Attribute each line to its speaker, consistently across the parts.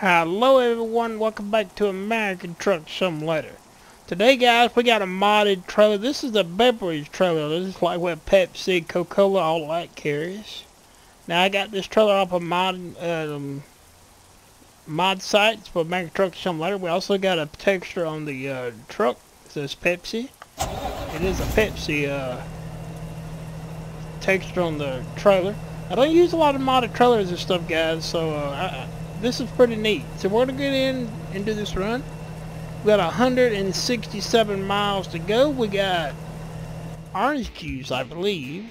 Speaker 1: Hello everyone, welcome back to American Truck Simulator. Today guys, we got a modded trailer. This is a beverage trailer. This is like what Pepsi, Coca-Cola, all that carries. Now I got this trailer off of mod, um, mod sites for American Truck Simulator. We also got a texture on the uh, truck. It says Pepsi. It is a Pepsi uh, texture on the trailer. I don't use a lot of modded trailers and stuff guys, so uh, I, this is pretty neat. So we're going to get in and do this run. We got 167 miles to go. We got orange juice, I believe.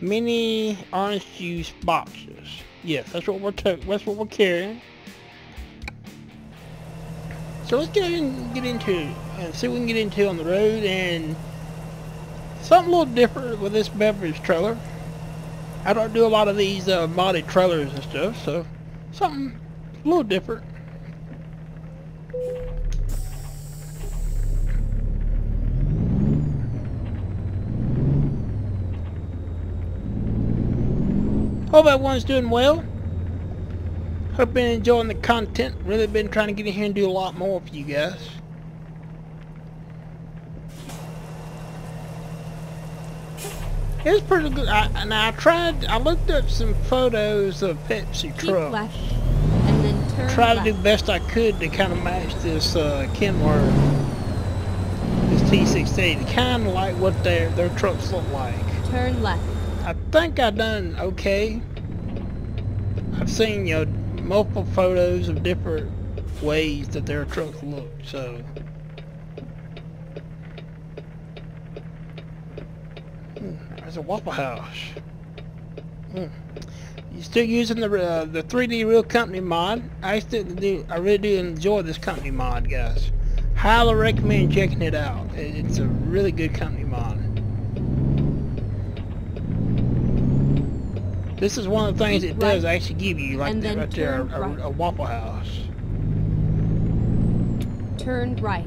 Speaker 1: Mini orange juice boxes. Yes, that's what we're that's what we're carrying. So let's get in, get into and see what we can get into on the road and something a little different with this beverage trailer. I don't do a lot of these uh, modded trailers and stuff, so something a little different. Hope everyone's doing well. Hope you're enjoying the content. Really been trying to get in here and do a lot more for you guys. It's pretty good. I, and I tried, I looked up some photos of Pepsi
Speaker 2: Keep
Speaker 1: truck.
Speaker 2: left and then turn
Speaker 1: Try to do best I could to kind of match this uh, Kenworth, this T16, kind of like what their their trucks look like.
Speaker 2: Turn left.
Speaker 1: I think I done okay. I've seen you know multiple photos of different ways that their trucks look, so. Hmm, there's a Waffle House. Hmm. You still using the uh, the 3D Real Company mod? I still do. I really do enjoy this company mod, guys. Highly recommend checking it out. It's a really good company mod. This is one of the things it does
Speaker 2: right,
Speaker 1: actually give you, like that right there, a, a Waffle House.
Speaker 2: Turn right.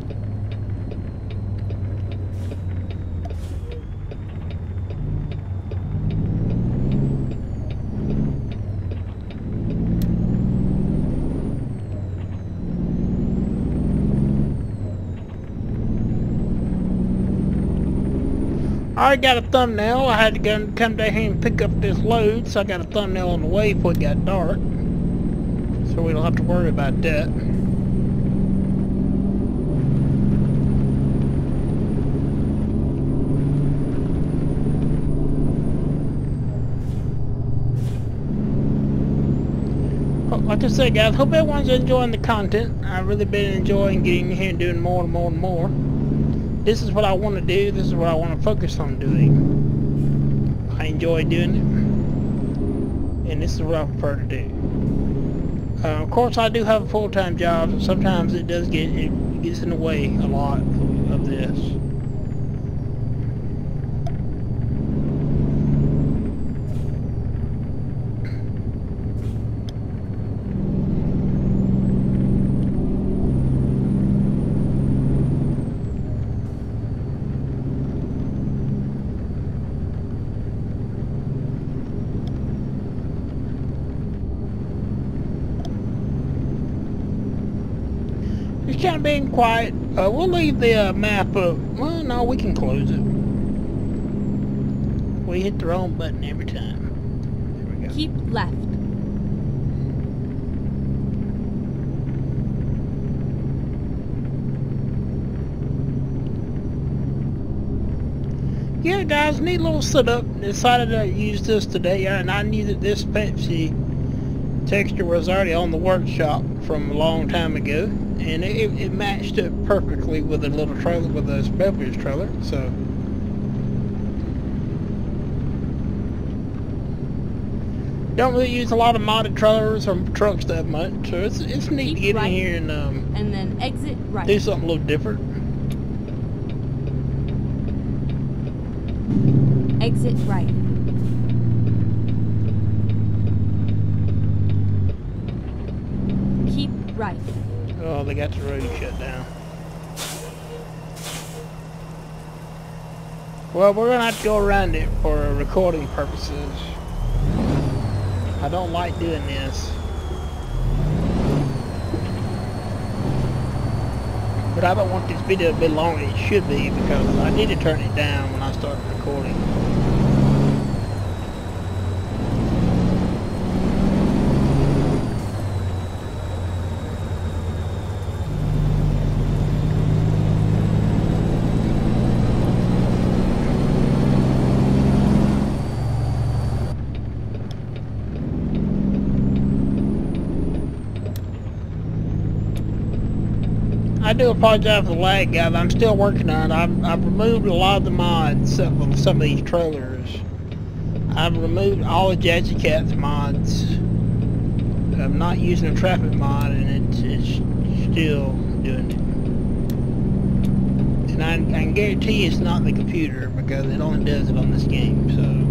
Speaker 1: I got a thumbnail. I had to go come down here and pick up this load, so I got a thumbnail on the way before it got dark. So we don't have to worry about that. Like I said, guys, hope everyone's enjoying the content. I've really been enjoying getting here and doing more and more and more this is what I want to do. This is what I want to focus on doing. I enjoy doing it. And this is what I prefer to do. Uh, of course, I do have a full-time job, so sometimes it does get, it gets in the way a lot of this. It's kind of being quiet. Uh, we'll leave the uh, map up. Well, no, we can close it. We hit the wrong button every time. There we go.
Speaker 2: Keep left.
Speaker 1: Yeah, guys, neat little setup. Decided to use this today, and I that this Pepsi texture was already on the workshop from a long time ago, and it, it matched it perfectly with a little trailer, with this beverage trailer. So, don't really use a lot of modded trailers or trucks that much, so it's it's neat to get
Speaker 2: right.
Speaker 1: in here and um,
Speaker 2: And then exit right.
Speaker 1: do something a little different.
Speaker 2: Exit right.
Speaker 1: got the road shut down. Well, we're going to have to go around it for recording purposes. I don't like doing this. But I don't want this video to be longer than it should be because I need to turn it down when I start recording. Do apologize for the lag, guys. I'm still working on it. I've, I've removed a lot of the mods from some of these trailers. I've removed all of Jazzycat's mods. I'm not using a traffic mod, and it's, it's still doing it. And I, I can guarantee it's not the computer because it only does it on this game. So.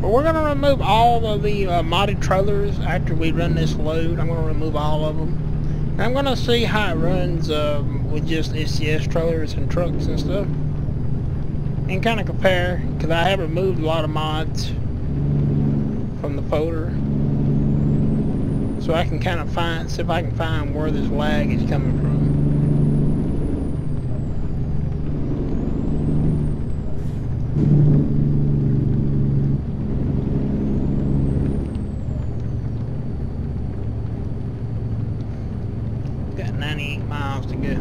Speaker 1: But we're going to remove all of the uh, modded trailers after we run this load. I'm going to remove all of them. And I'm going to see how it runs um, with just SCS trailers and trucks and stuff. And kind of compare, because I have removed a lot of mods from the folder. So I can kind of find, see if I can find where this lag is coming from. Got 98 miles to go.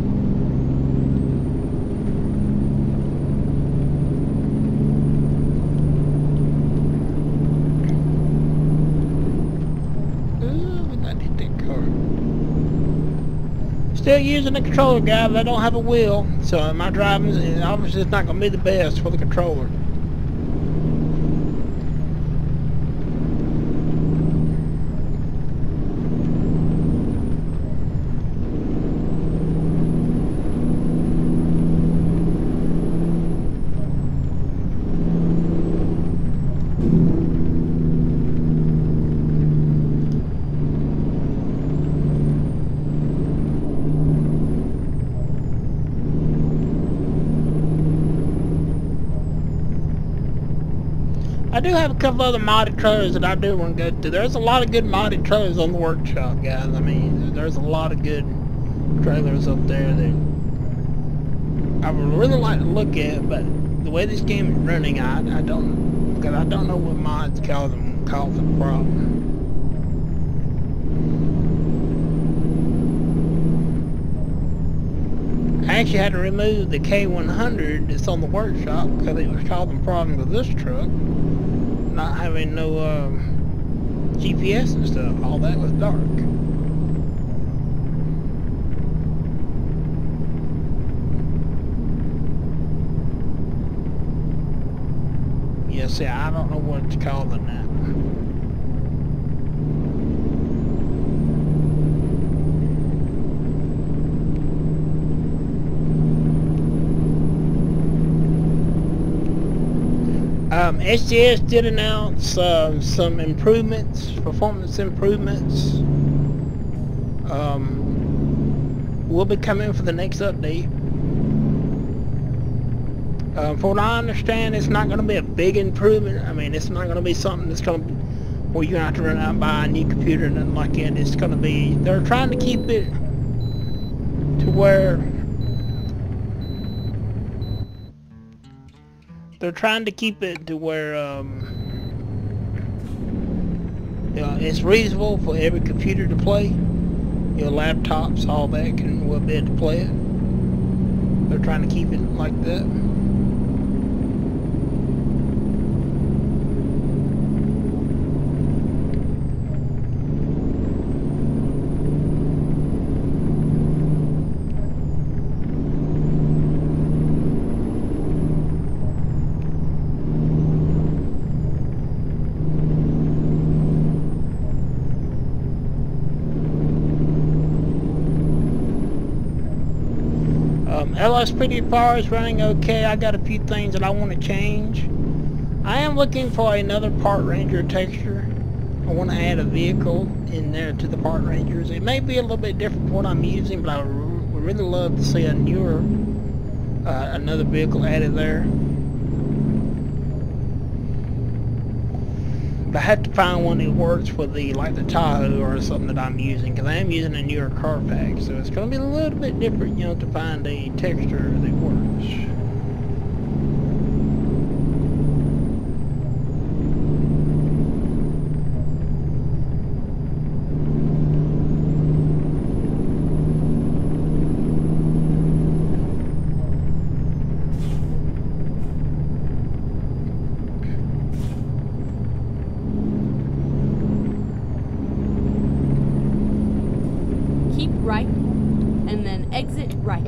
Speaker 1: Ooh, we got to hit that car. Still using the controller, guys. I don't have a wheel, so my driving obviously it's not going to be the best for the controller. I do have a couple other modded trailers that I do want to go to. There's a lot of good modded trailers on the workshop, guys. I mean, there's a lot of good trailers up there that I would really like to look at, but the way this game is running, I, I don't, because I don't know what mods cause them, cause the problem. I actually had to remove the K100 that's on the workshop because it was causing problems with this truck not having no um, GPS and stuff. All that was dark. Yeah, see, I don't know what to call calling that. Um, SCS did announce uh, some improvements, performance improvements. Um, will be coming for the next update. Uh, from what I understand, it's not going to be a big improvement. I mean, it's not going to be something that's going to where you're going to have to run out and buy a new computer and nothing like that. It's going to be, they're trying to keep it to where they're trying to keep it to where um, you know, it's reasonable for every computer to play. You know, laptops, all that can will be able to play it. They're trying to keep it like that. LSPD is running okay. I got a few things that I want to change. I am looking for another Park Ranger texture. I want to add a vehicle in there to the Park Rangers. It may be a little bit different from what I'm using, but I would really love to see a newer uh, another vehicle added there. But I have to find one that works with the like the Tahoe or something that I'm using because I am using a newer Carfax, so it's going to be a little bit different, you know, to find a texture that works.
Speaker 2: Keep right, and then exit right.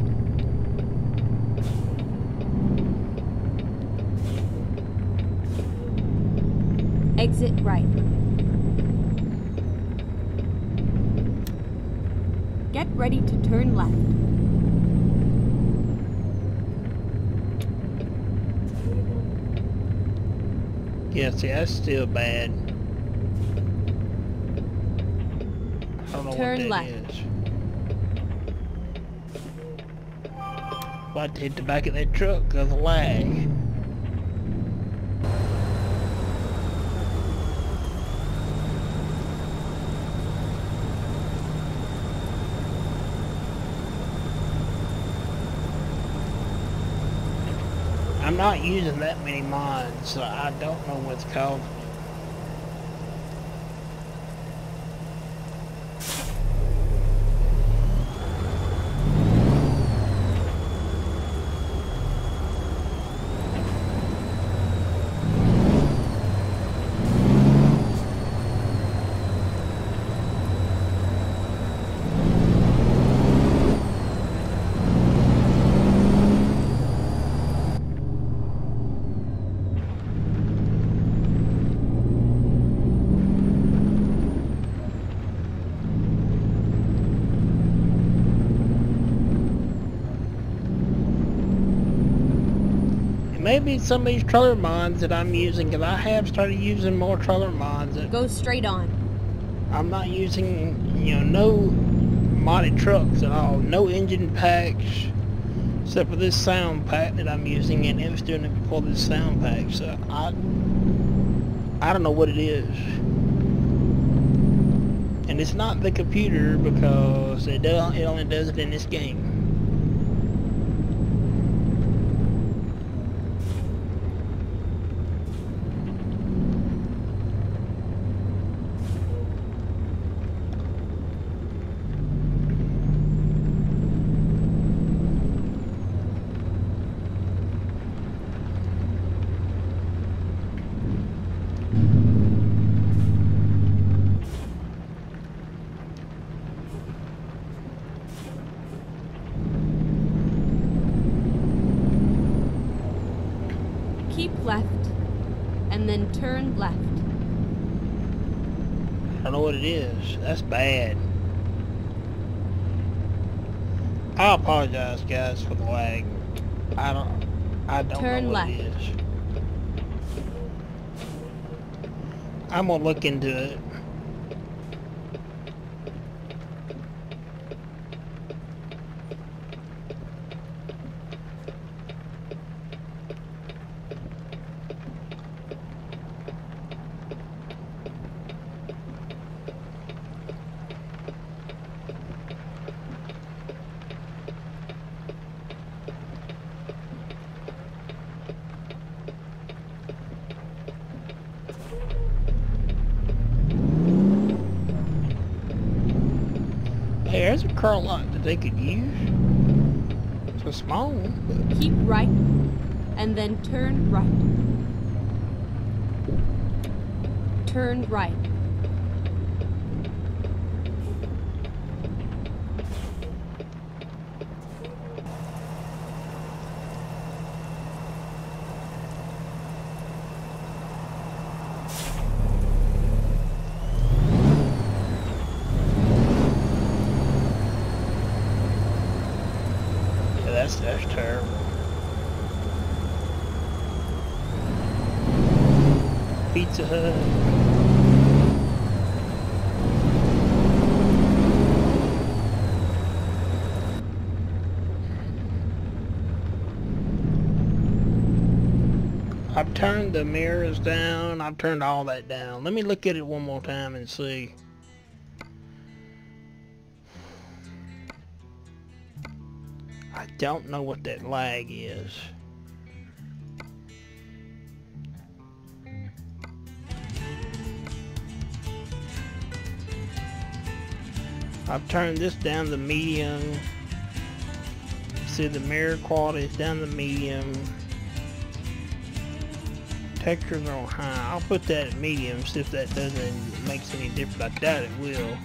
Speaker 2: Exit right. Get ready to turn left.
Speaker 1: Yeah, see, that's still bad. I don't know
Speaker 2: Turn
Speaker 1: what that
Speaker 2: left.
Speaker 1: is. About to hit the back of that truck because of lag. I'm not using that many mods, so I don't know what's causing it. It may be some of these trailer mods that I'm using, because I have started using more trailer mods. That
Speaker 2: Go straight on.
Speaker 1: I'm not using, you know, no modded trucks at all. No engine packs, except for this sound pack that I'm using, and it was doing it before this sound pack. So I, I don't know what it is. And it's not the computer because it, does, it only does it in this game.
Speaker 2: Keep left, and then turn left.
Speaker 1: I don't know what it is. That's bad. I apologize, guys, for the lag. I don't. I don't
Speaker 2: Turn
Speaker 1: know what
Speaker 2: left.
Speaker 1: it is. I'm gonna look into it. Hey, there's a car lot that they could use. It's a small one, but
Speaker 2: Keep right, and then turn right. Turn right.
Speaker 1: yeah, that's that's terrible. Pizza Hut. I've turned the mirrors down. I've turned all that down. Let me look at it one more time and see. I don't know what that lag is. I've turned this down to medium. See the mirror quality is down to medium. Textures are on high. I'll put that at medium, see if that doesn't makes any difference. I doubt it will.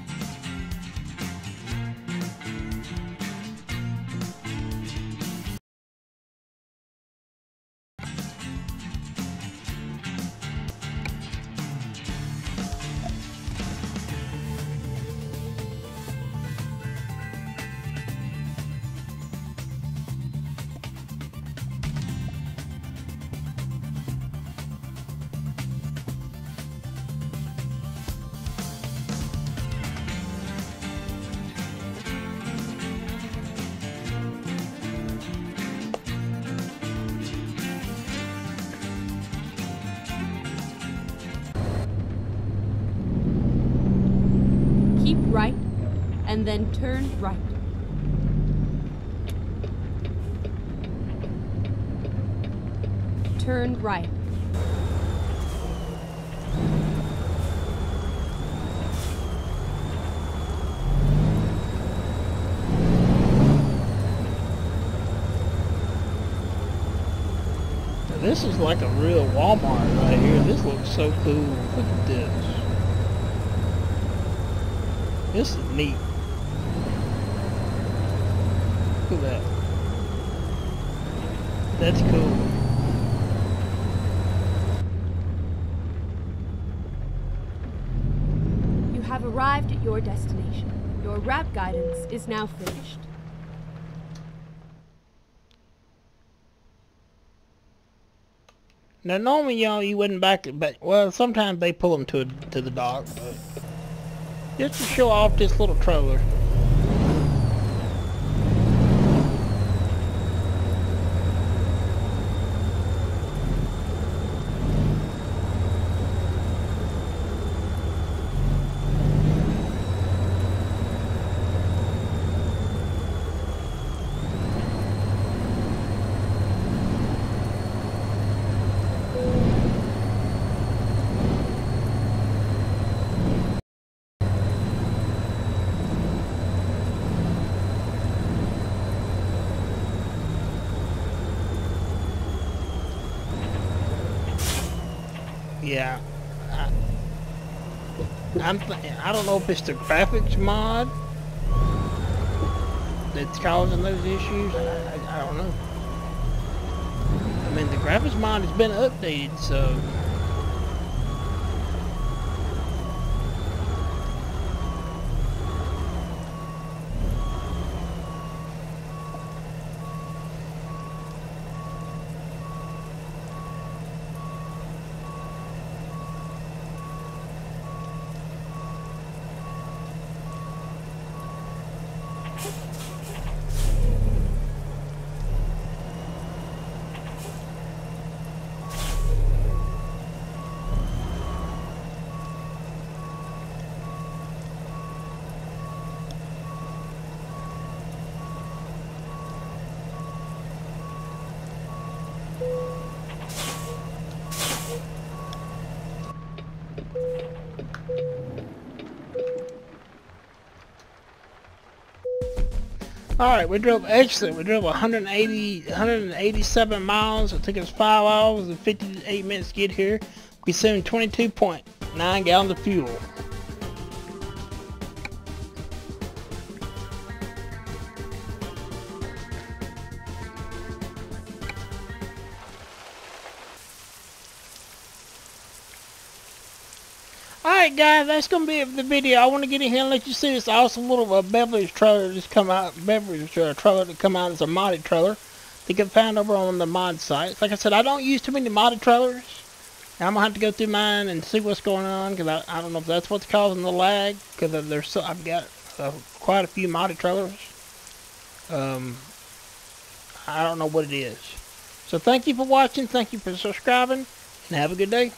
Speaker 2: Right and then turn right. Turn right.
Speaker 1: This is like a real Walmart right here. This looks so cool. Look at this. This is neat. Look at that. That's cool.
Speaker 2: You have arrived at your destination. Your route guidance is now finished.
Speaker 1: Now normally y'all you wouldn't back it, but well sometimes they pull them to to the dock, but just to show off this little trailer. Yeah. I, I'm I don't know if it's the graphics mod that's causing those issues. I, I, I don't know. I mean, the graphics mod has been updated, so Alright, we drove excellent. We drove 180, 187 miles. It took us 5 hours and 58 minutes to get here. We consumed 22.9 gallons of fuel. Guys, that's gonna be it for the video. I want to get in here and let you see this awesome little uh, beverage trailer just come out, beverage uh, trailer to come out as a modded trailer. They can find over on the mod sites. Like I said, I don't use too many modded trailers. I'm gonna have to go through mine and see what's going on because I, I don't know if that's what's causing the lag because there's so I've got uh, quite a few modded trailers. Um, I don't know what it is. So thank you for watching, thank you for subscribing, and have a good day.